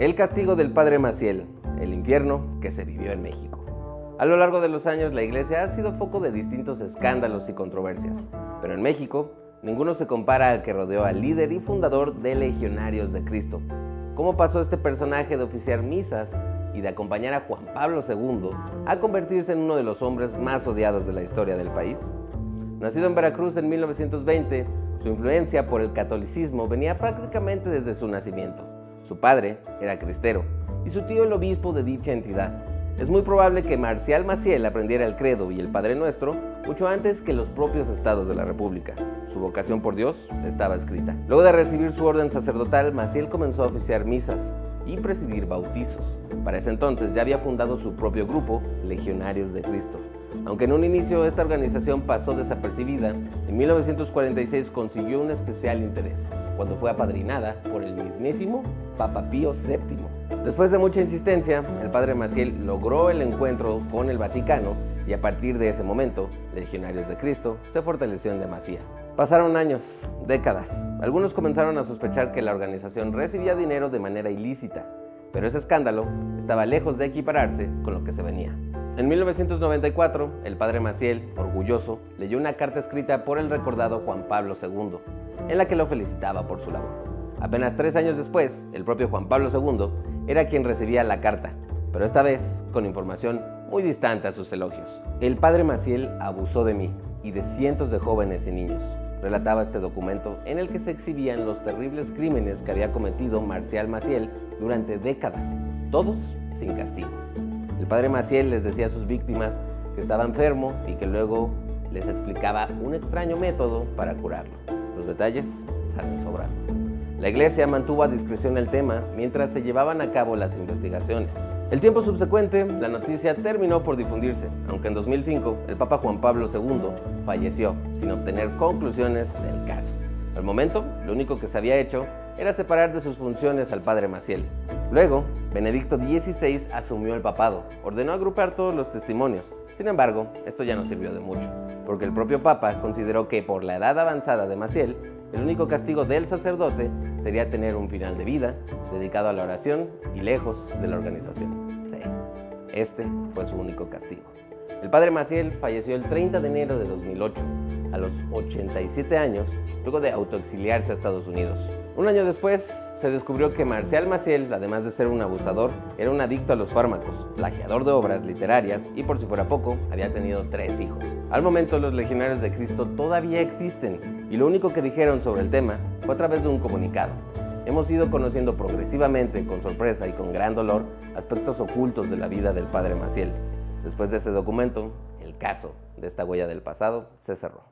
El castigo del Padre Maciel, el infierno que se vivió en México. A lo largo de los años la iglesia ha sido foco de distintos escándalos y controversias, pero en México ninguno se compara al que rodeó al líder y fundador de Legionarios de Cristo. ¿Cómo pasó este personaje de oficiar misas y de acompañar a Juan Pablo II a convertirse en uno de los hombres más odiados de la historia del país? Nacido en Veracruz en 1920, su influencia por el catolicismo venía prácticamente desde su nacimiento. Su padre era cristero y su tío el obispo de dicha entidad. Es muy probable que Marcial Maciel aprendiera el credo y el Padre Nuestro mucho antes que los propios estados de la República. Su vocación por Dios estaba escrita. Luego de recibir su orden sacerdotal, Maciel comenzó a oficiar misas y presidir bautizos. Para ese entonces ya había fundado su propio grupo, Legionarios de Cristo. Aunque en un inicio esta organización pasó desapercibida, en 1946 consiguió un especial interés cuando fue apadrinada por el mismísimo Papa Pío VII. Después de mucha insistencia, el padre Maciel logró el encuentro con el Vaticano y a partir de ese momento, Legionarios de Cristo se fortaleció en demasía. Pasaron años, décadas. Algunos comenzaron a sospechar que la organización recibía dinero de manera ilícita, pero ese escándalo estaba lejos de equipararse con lo que se venía. En 1994, el padre Maciel, orgulloso, leyó una carta escrita por el recordado Juan Pablo II, en la que lo felicitaba por su labor. Apenas tres años después, el propio Juan Pablo II era quien recibía la carta, pero esta vez con información muy distante a sus elogios. El padre Maciel abusó de mí y de cientos de jóvenes y niños, relataba este documento en el que se exhibían los terribles crímenes que había cometido Marcial Maciel durante décadas, todos sin castigo. El padre Maciel les decía a sus víctimas que estaba enfermo y que luego les explicaba un extraño método para curarlo. Los detalles salen sobrando. La iglesia mantuvo a discreción el tema mientras se llevaban a cabo las investigaciones. El tiempo subsecuente, la noticia terminó por difundirse, aunque en 2005 el Papa Juan Pablo II falleció sin obtener conclusiones del caso. Al momento, lo único que se había hecho era separar de sus funciones al padre Maciel. Luego, Benedicto XVI asumió el papado, ordenó agrupar todos los testimonios. Sin embargo, esto ya no sirvió de mucho, porque el propio Papa consideró que por la edad avanzada de Maciel, el único castigo del sacerdote sería tener un final de vida dedicado a la oración y lejos de la organización. Este fue su único castigo. El padre Maciel falleció el 30 de enero de 2008, a los 87 años, luego de autoexiliarse a Estados Unidos. Un año después, se descubrió que Marcial Maciel, además de ser un abusador, era un adicto a los fármacos, plagiador de obras literarias y, por si fuera poco, había tenido tres hijos. Al momento, los legionarios de Cristo todavía existen y lo único que dijeron sobre el tema fue a través de un comunicado. Hemos ido conociendo progresivamente, con sorpresa y con gran dolor, aspectos ocultos de la vida del padre Maciel. Después de ese documento, el caso de esta huella del pasado se cerró.